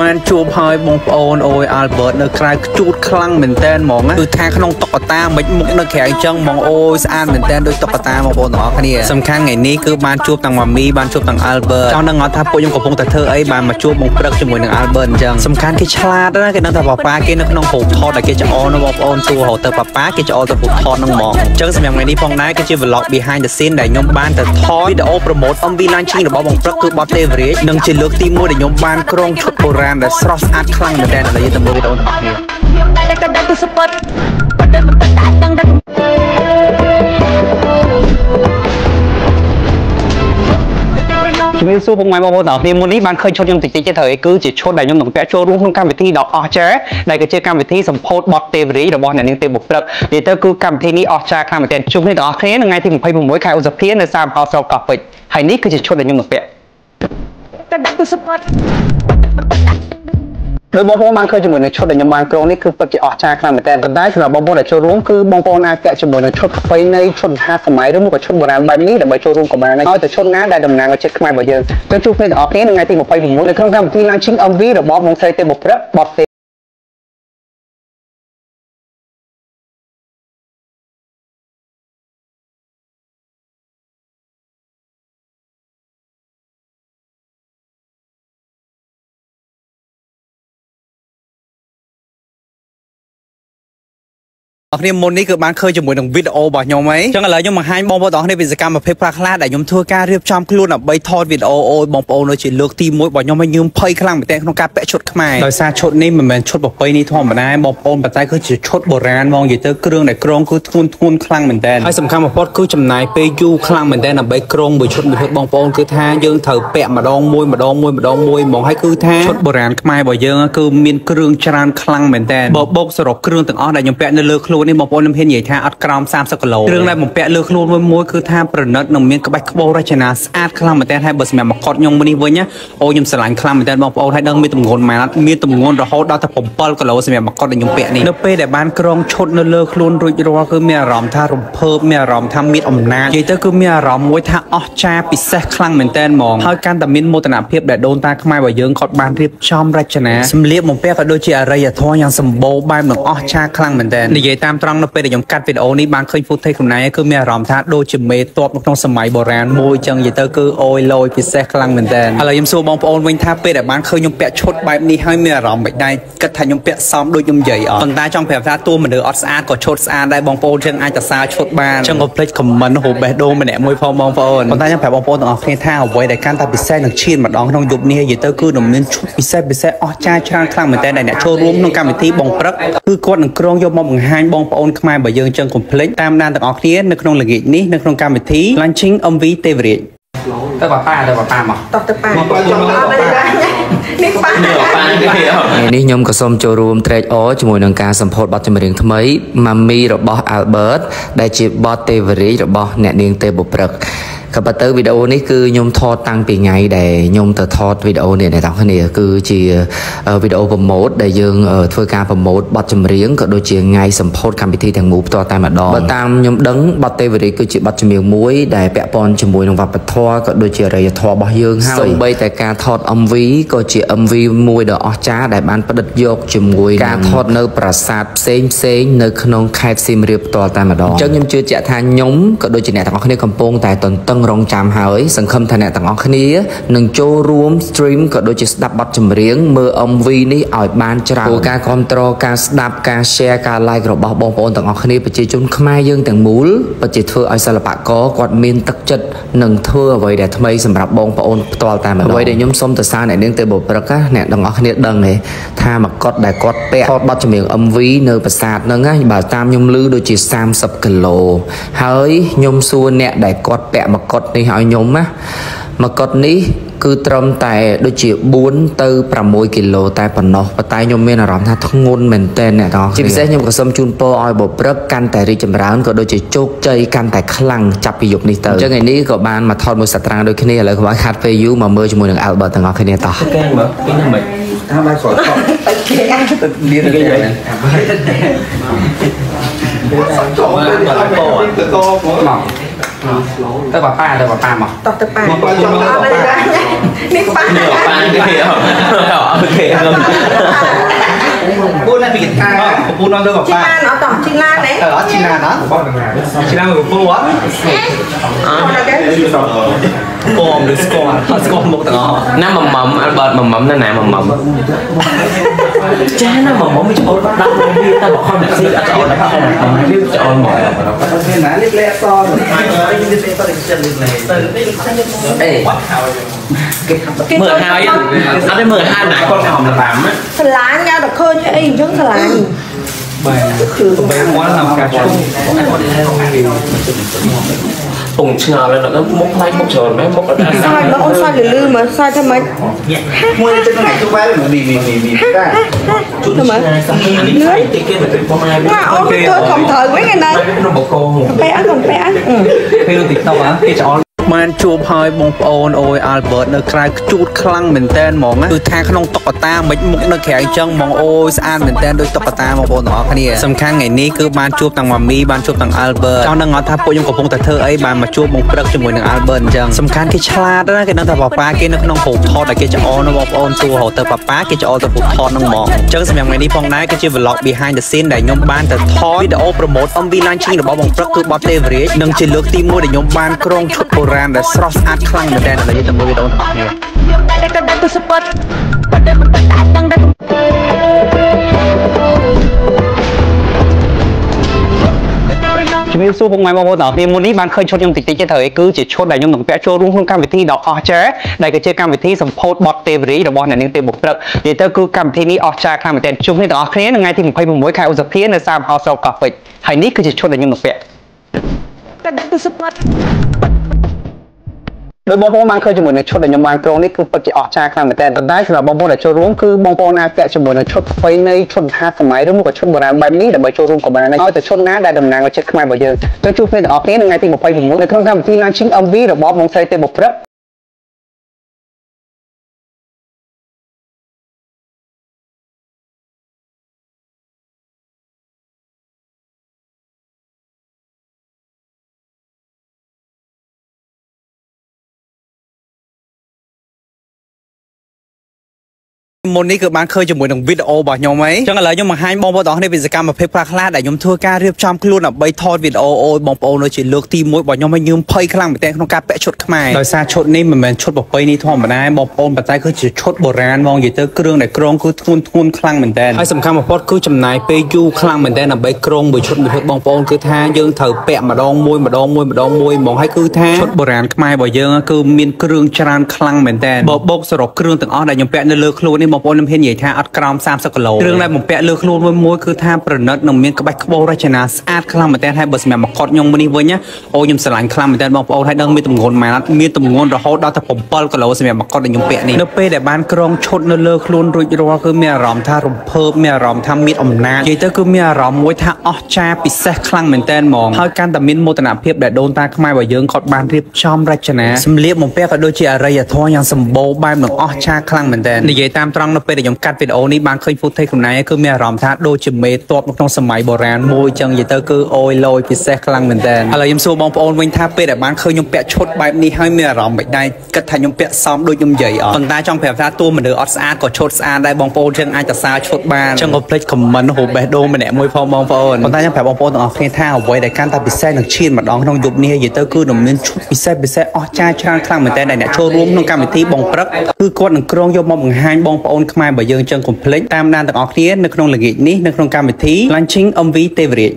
បានជួបហើយបងប្អូនអូយ Albert នៅក្រៅខ្ជូតខ្លាំងមែនតើហ្មងគឺថាក្នុងតុក្កតាមិនមុខនៅក្រៅអញ្ចឹងបងអូយស្អាតមែនតើដូចតុក្កតាបងប្អូនទាំងអស់គ្នាសំខាន់ថ្ងៃនេះគឺបានជួបទាំងម៉ាមីបានជួបទាំង Albert ចង់នឹងថាពួកខ្ញុំកំពុងតែធ្វើអីបានមកជួបបងព្រឹកជាមួយនឹង Albert អញ្ចឹងសំខាន់គេឆ្លាតណាគេដឹងថាប៉ាប៉ាគេនៅក្នុងរូបថតដែលគេច្អល់នោះបងប្អូនសួរហៅទៅប៉ាប៉ាគេច្អល់ទៅរូបថតហ្នឹងហ្មងអញ្ចឹងសម្រាប់ថ្ងៃនេះផងដែរគឺជា vlog behind the scene ដែលខ្ញុំបានទៅថតវីដេអូ promote MV launching របស់បងព្រឹកគឺបទទេវរាជនិងជាលើកទី1ដែលខ្ញុំបានក្រុងឈុតបុរាណដែលស្រស់ស្អាតខ្លាំងមែនទែនឥឡូវយើងទៅមើលវីដេអូទាំងអស់គ្នាតែក៏ដាក់ទៅសពតបដិមិនតាក់ដឹងដឹងជំរាបសួរពុកម៉ែបងប្អូនទាំងអស់គ្នាមុននេះបានឃើញឈុតខ្ញុំតិចតិចទេត្រូវឯគឺជាឈុតដែលខ្ញុំនឹងពាក់ចូលរួមក្នុងកម្មវិធីដ៏អស្ចារ្យដែលគឺជាកម្មវិធីសម្ពោធបទទេវរីរបស់អ្នកនាងទេពបុព្រឹកនិយាយទៅគឺកម្មវិធីនេះអស្ចារ្យខ្លាំងមែនទែនជួបគ្នាទាំងអស់គ្នានៅថ្ងៃទី26ខែឧសភានៅសាមហោស្រុកកោះពេជ្រហើយនេះគឺជាឈុតដែលខ្ញុំនឹងពាក់ តែដាក់ទៅសពតដោយបងប្អូនបានឃើញជាមួយនឹងឈុតដែលខ្ញុំបានក្រុងនេះគឺពិតជាអស្ចារ្យខ្លាំងមែនទែនប៉ុន្តែសម្រាប់បងប្អូនដែលចូលរួមគឺបងប្អូនអាចពាក់ជាមួយនឹងឈុតប្រពៃណីឈុតហាសម័យឬមួយក៏ឈុតបុរាណបែបនេះដើម្បីចូលរួមក៏បានហើយតែឈុតណាដែលតំណាងឲ្យចិត្តខ្មែររបស់យើងទៅជួបគ្នាទាំងអស់គ្នានៅថ្ងៃទី26នៅក្នុងកម្មវិធី launching MV របស់បងស្រីទេពបុព្រឹកបទ អរគ្នាមុននេះគឺបានឃើញជាមួយនឹងវីដេអូរបស់ខ្ញុំហីអញ្ចឹងឥឡូវខ្ញុំបង្ហាញបងប្អូនទាំងអស់គ្នាពីសកម្មភាពខ្លះខ្លះដែលខ្ញុំធ្វើការរៀបចំខ្លួនដើម្បីថតវីដេអូអូយបងប្អូននៅជាលើកទី1របស់ខ្ញុំឲ្យញើមភ័យខ្លាំងមែនទែនក្នុងការពាក់ឈុតខ្មែរដោយសារឈុតនេះមិនមែនឈុតប្រពៃណីធម្មតាបងប្អូនប៉ុន្តែគឺជាឈុតបុរាណហ្មងនិយាយទៅគ្រឿងដែលក្រងគឺធ្ងន់ធ្ងន់ខ្លាំងមែនទែនហើយសំខាន់បំផុតគឺចំណាយពេលយូរខ្លាំងមែនទែនដើម្បីក្រងមួយឈុតមួយឈុតបងប្អូនគឺថាយើងត្រូវពាក់ម្ដងមួយម្ដងមួយម្ដងមួយហ្មងហើយគឺថាឈុតបុរាណខ្មែររបស់យើងគឺមានគ្រឿងច្រើនខ្លាំងមែនទែនបបោកសរុបគ្រឿងទាំងអស់ដែលខ្ញុំពាក់នៅលើខ្លួននេះបងប្អូនខ្ញុំហ៊ាននិយាយថាអត់ក្រោម30គីឡូគ្រឿងដែលបំពាក់លើខ្លួនមួយមួយគឺថាប្រណិតនិងមានក្បាច់ក្បូររចនាស្អាតខ្លាំងមែនទែនហើយបើសម្រាប់មកកត់ខ្ញុំនេះវិញណាអូខ្ញុំស្រឡាញ់ខ្លាំងមែនទែនបងប្អូនហើយដឹងមានទម្ងន់ម៉ានមានទម្ងន់រហូតដល់ទៅ7គីឡូសម្រាប់មកកត់ដែលខ្ញុំពាក់នេះនៅពេលដែលបានក្រងឈុតនៅលើខ្លួនរួចរាល់គឺមានអារម្មណ៍ថារំភើបមានអារម្មណ៍ថាមានអំណាចនិយាយទៅគឺមានអារម្មណ៍មួយថាអស្ចារ្យពិសេសខ្លាំងមែនទែនហ្មងហើយកាន់តែមានមោទនភាពដែលដូនតាខ្មែររបស់យើងគាត់បានរៀបចំរចនាសម្លៀកបំពាក់ក៏ដូចជាអរិយធម៌យ៉ាងសម្បូរបែបនិងអស្ចារ្យខ្លាំងមែនទែននិយាយតាមត្រង់នៅពេលដែលខ្ញុំកាត់វីដេអូនេះបានឃើញ footage ខ្លួនឯងគឺមានអារម្មណ៍ថាដូចជាមេតបនៅក្នុងសម័យបុរាណមួយចឹងនិយាយទៅគឺអូយលយពិសេសខ្លាំងមែនទែនឥឡូវខ្ញុំសួរបងប្អូនវិញថាពេលដែលបានឃើញខ្ញុំពាក់ឈុតបែបនេះហើយមានអារម្មណ៍មិនដែរគិតថាខ្ញុំពាក់សមដូចខ្ញុំនិយាយអត់ប៉ុន្តែចង់ប្រាប់ថាតួមនុស្សអត់ស្អាតក៏ឈុតស្អាតដែរបងប្អូនចឹងអាចទៅសារឈុតបានចឹងក៏ភ្លេច comment ហូបបេះដូងម្នាក់មួយផងបងប្អូនប៉ុន្តែខ្ញុំប្រាប់បងប្អូនទាំងអស់គ្នាថាអ្វីដែលកាន់តែពិសេសនឹងឈានម្ដងក្នុងយប់នេះនិយាយទៅគឺនឹងមានឈុតពិសេសពិសេសអស្ចារ្យច្រើនខ្លាំងមែនទែនដែលអ្នកចូលរួមក្នុងកម្មវិធីបងព្រឹកគឺគាត់នឹងក្រុងយកមកបង្ហាញបងប្អូនខ្មែររបស់យើងចឹងកុំភ្លេចតាមដានទាំងអស់គ្នានៅក្នុងល្ងាចនេះនៅក្នុងកម្មវិធី Launching MV ទេវរាជទៅប៉ាប៉ាទៅប៉ាប៉ាមកតោះទៅប៉ាមកប៉ាចូលមកប៉ានេះប៉ានេះប៉ានេះថ្ងៃនេះខ្ញុំក៏សូមចូលរួមត្រេកអរជាមួយនឹងការសម្ពោធបទចម្រៀងថ្មី Mami របស់ Albert ដែលជាបទទេវរាជរបស់អ្នកនាងទេពបុព្រឹក ក៏ប៉ុន្តែវីដេអូនេះគឺខ្ញុំថតតាំងពីថ្ងៃដែលខ្ញុំទៅថតវីដេអូនេះអ្នកទាំងគ្នាគឺជាវីដេអូប្រម៉ូទដែលយើងធ្វើការប្រម៉ូទបទចម្រៀងក៏ដូចជាថ្ងៃសម្ពោធកម្មវិធីទាំងមូលផ្ទាល់តែម្ដងបើតាមខ្ញុំដឹងបទទេវរាជគឺជាបទចម្រៀងមួយដែលពាក់ព័ន្ធជាមួយនឹងវប្បធម៌ក៏ដូចជាអរិយធម៌របស់យើងហើយសូម្បីតែការថត MV ក៏ជា MV មួយដ៏អស្ចារ្យដែលបានផ្ដិតយកជាមួយការថតនៅប្រាសាទផ្សេងផ្សេងនៅក្នុងខេត្តសៀមរាបផ្ទាល់តែម្ដងអញ្ចឹងខ្ញុំជឿជាក់ថាខ្ញុំក៏ដូចជាអ្នកទាំងអស់គ្នាកំពុងតែទន្ទឹងរង់ចាំហើយ សង្ឃឹមថាអ្នកទាំងអស់គ្នានឹងចូលរួម stream ក៏ដូចជាស្ដាប់បទចម្រៀងមើល MV នេះឲ្យបានច្រើនព្រោះការគ្រប់គ្រងការស្ដាប់ការ share ការ like របស់បងប្អូនទាំងអស់គ្នាប្រជាជនខ្មែរយើងទាំងមូលពិតជាធ្វើឲ្យសិល្បករគាត់មានទឹកចិត្តនឹងធ្វើអ្វីដែលថ្មីសម្រាប់បងប្អូនផ្ទាល់តែម្ដងអ្វីដែលខ្ញុំសូមទៅសារអ្នកនាងទេបុព្រឹកណាអ្នកទាំងអស់គ្នាដឹងទេថាមកុដដែលគាត់ពាក់ថតបទចម្រៀង MV នៅប្រាសាទហ្នឹងណាបើតាមខ្ញុំឮដូចជា30គីឡូហើយខ្ញុំសួរអ្នកដែលគាត់ពាក់មកុដនេះឲ្យខ្ញុំណាមកុដនេះគឺត្រឹមតែដូចជា4ទៅ6គីឡូតែប៉ុណ្ណោះប៉ុន្តែខ្ញុំមានអារម្មណ៍ថាធ្ងន់មែនទែនអ្នកទាំងអស់គ្នាជាពិសេសខ្ញុំក៏សូមជូនពរឲ្យបុព្រឹកកាន់តែរីកចម្រើនក៏ដូចជាជោគជ័យកាន់តែខ្លាំងចាប់ពីយប់នេះទៅអញ្ចឹងថ្ងៃនេះក៏បានមកថតមួយសត្រាងដូចគ្នាឥឡូវក៏បានខាត់ពេលយូរមកមើលជាមួយនឹង Albert ទាំងអស់គ្នាតោះគេមើលគេមិនតាមបាយស្រោតខោទៅមានគេយ៉ាងណាចូលទៅទៅមក ទៅប៉ាប៉ាទៅប៉ាប៉ាមក តោះទៅប៉ាអត់ដែរនេះប៉ា ប៉ាគេអូខេខ្ញុំ ពូនពីកាពូនទៅប៉ា ជី ប៉ា ឡានអត់តោះជីឡានទេ អឺអត់ឈីណាណាឈីណាមកពូអត់ អត់ដែរ ពងឬស្គាល់អត់ស្គាល់មុខទាំងអស់ ណាមមមអាល់បឺតមមមណាណាមមមចាណាមមមិនចូលដាក់វាតែបខំស៊ីអត់ ចូលដាក់ខំវាចូលមកណាលេខលេខអសរអេមើលហើយអត់ទេមើលហើយណាគាត់ខំលតាមស្រឡាញ់ញ៉ាំតែឃើញអីអញ្ចឹងស្រឡាញ់បែបមកតាមការជុំពងឆ្ង mười hai á. nó đây hai nãy con hòm là tám á. Thật lá nha đặc khơi chứ ấy chứ thật lá gì bé quá làm cà chua cùng chờ lên nó mốc lấy mốc chờ mấy mốc đây. sai nó ông sai lử lư mà sai cho mấy. Mua cho nó chú bé mình vì. đi đi đi ta chút nữa nữa cái kia mà tôi không ai mà ông tôi không thời mấy ngày này nó bọc cô bé ăn còn bé. Ăn cái cái tiktok á cái chó បានជួបហើយបងប្អូនអូយ Albert នៅក្រៅខ្ជូតខ្លាំងមែនតែនហ្មងគឺថាក្នុងតុក្កតាមិនមុខនៅក្រៅអញ្ចឹងហ្មងអូយស្អាតមែនតែនដូចតុក្កតាបងប្អូនទាំងអស់គ្នាសំខាន់ថ្ងៃនេះគឺបានជួបទាំងម៉ាមីបានជួបទាំង Albert ចង់ដឹងអត់ថាពួកខ្ញុំកំពុងតែធ្វើអីបានមកជួបបងព្រឹកជាមួយនឹង Albert អញ្ចឹងសំខាន់គេឆ្លាតណាស់គេដឹងថាប៉ាប៉ាគេនៅក្នុងរូបថតដែលគេច្អល់នៅបងប្អូនសួរហៅទៅប៉ាប៉ាគេច្អល់ទៅរូបថតហ្នឹងហ្មងអញ្ចឹងសម្រាប់ថ្ងៃនេះផងដែរគឺជា vlog behind the scene ដែលខ្ញុំបានទៅថតវីដេអូ promote MV launching របស់បងព្រឹកគឺបទ Leverage និងជាលើកទី1ដែលខ្ញុំបានក្រុងឈុតបុរាណដែលស្រស់ស្អាតខ្លាំងមែនទែនឥឡូវយើងទៅមើលវីដេអូទាំងអស់គ្នាតែក៏ដឹងទៅសពតប៉ុន្តែមិនតែដឹងដែរជំរាបសួរពុកម៉ែបងប្អូនទាំងអស់គ្នាមុននេះបានឃើញឈុតខ្ញុំតិចតិចទេត្រូវឯងគឺជាឈុតដែលខ្ញុំនឹងពាក់ចូលរួមក្នុងកម្មវិធីដ៏អស្ចារ្យដែលគឺជាកម្មវិធីសម្ពោធបទទេវរីរបស់អ្នកនាងទេពបុព្រឹកនិយាយទៅគឺកម្មវិធីនេះអស្ចារ្យខ្លាំងមែនទែនជួបគ្នាទាំងអស់គ្នានៅថ្ងៃទី26ខែឧសភានៅសាមហោសលកោះពេជ្រហើយនេះគឺជាឈុតដែលខ្ញុំនឹងពាក់តែដឹងទៅសពត ដោយបងប្អូនបានឃើញជាមួយនឹងឈុតដែលខ្ញុំបានក្រុងនេះគឺពិតជាអស្ចារ្យខ្លាំងមែនទែនប៉ុន្តែសម្រាប់បងប្អូនដែលចូលរួមគឺបងប្អូនអាចពាក់ជាមួយនឹងឈុតប្រពៃណីឈុតហាសម័យឬមកក៏ឈុតបុរាណបែបនេះដើម្បីចូលរួមក៏បានដែរឲ្យតែឈុតណាដែលតំណាងឲ្យចិត្តខ្មែររបស់យើងទៅជួបគ្នាទាំងអស់គ្នានៅថ្ងៃទី26នៅក្នុងកម្មវិធី launching MV របស់បងស្រីទេពបុព្រឹក មុននេះគឺបានឃើញជាមួយនឹងវីដេអូរបស់ខ្ញុំហីអញ្ចឹងឥឡូវខ្ញុំបង្ហាញបងប្អូនទាំងអស់គ្នាពីសកម្មភាពខ្លះខ្លះដែលខ្ញុំធ្វើការរៀបចំខ្លួនដើម្បីថតវីដេអូអូយបងប្អូនដូចជាលើកទី1របស់ខ្ញុំឲ្យញើមភ័យខ្លាំងមែនទែនក្នុងការពាក់ឈុតខ្មែរដោយសារឈុតនេះមិនមែនឈុតប្រពៃណីធម្មតាបងប្អូនប៉ុន្តែគឺជាឈុតបុរាណហ្មងនិយាយទៅគ្រឿងដែលក្រងគឺធ្ងន់ធ្ងន់ខ្លាំងមែនទែនហើយសំខាន់បំផុតគឺចំណាយពេលយូរខ្លាំងមែនទែនដើម្បីក្រងមួយឈុតមួយឈុតបងប្អូនគឺថាយើងត្រូវពាក់ម្ដងមួយម្ដងមួយម្ដងមួយហ្មងហើយគឺថាឈុតបុរាណខ្មែររបស់យើងគឺមានគ្រឿងច្រើនខ្លាំងមែនទែនបបោកសរុបគ្រឿងទាំងអស់ដែលខ្ញុំពាក់នៅលើខ្លួននេះបងប្អូនខ្ញុំហ៊ាននិយាយថាអត់ក្រោម30គីឡូគ្រឿងដែលបំពាក់លើខ្លួនមួយមួយគឺថាប្រណិតនិងមានក្បាច់ក្បូររចនាស្អាតខ្លាំងមែនទែនហើយបើសម្រាប់មកកត់ខ្ញុំនេះវិញណាអូខ្ញុំស្រឡាញ់ខ្លាំងមែនទែនបងប្អូនហើយដឹងមានទម្ងន់ម៉ានមានទម្ងន់រហូតដល់ទៅ7គីឡូសម្រាប់មកកត់ដែលខ្ញុំពាក់នេះនៅពេលដែលបានក្រងឈុតនៅលើខ្លួនរួចរាល់គឺមានអារម្មណ៍ថារំភើបមានអារម្មណ៍ថាមានអំណាចនិយាយទៅគឺមានអារម្មណ៍មួយថាអស្ចារ្យពិសេសខ្លាំងមែនទែនហ្មងហើយកាន់តែមានមោទនភាពដែលដូនតាខ្មែររបស់យើងគាត់បានរៀបចំរចនាសម្លៀកបំពាក់ក៏ដូចជាអរិយធម៌យ៉ាងសម្បូរបែបនិងអស្ចារ្យខ្លាំងមែនទែននិយាយតាមត្រង់នៅពេលដែលខ្ញុំកាត់វីដេអូនេះបានឃើញ footage ខ្លួនឯងគឺមានអារម្មណ៍ថាដូចជាមេតបនៅក្នុងសម័យបុរាណមួយចឹងនិយាយទៅគឺអូយលយពិសេសខ្លាំងមែនទែនឥឡូវខ្ញុំសួរបងប្អូនវិញថាពេលដែលបានឃើញខ្ញុំពាក់ឈុតបែបនេះហើយមានអារម្មណ៍មិនដែរគិតថាខ្ញុំពាក់សមដូចខ្ញុំនិយាយអត់ប៉ុន្តែចង់ប្រាប់ថាតួមនុស្សអត់ស្អាតក៏ឈុតស្អាតដែរបងប្អូនចឹងអាចសរសើរឈុតបានចឹងក៏ភ្លេច comment ហូបបេះដូងម្នាក់មួយផងបងប្អូនប៉ុន្តែខ្ញុំប្រាប់បងប្អូនទាំងអស់គ្នាថាអ្វីដែលកាន់តែពិសេសនឹងឈានម្ដងក្នុងយប់នេះនិយាយទៅគឺនឹងមានឈុតពិសេសពិសេសអស្ចារ្យច្រើនខ្លាំងមែនទែនដែលអ្នកចូលរួមក្នុងកម្មវិធីបងព្រឹកគឺគាត់នឹងក្រុងយកមកបង្ហាញបងប្អូនខ្មែររបស់យើងចឹងកុំភ្លេចតាមដានទាំងអស់គ្នានៅក្នុងល្ងាចនេះនៅក្នុងកម្មវិធី Launching MV ទេវរាជ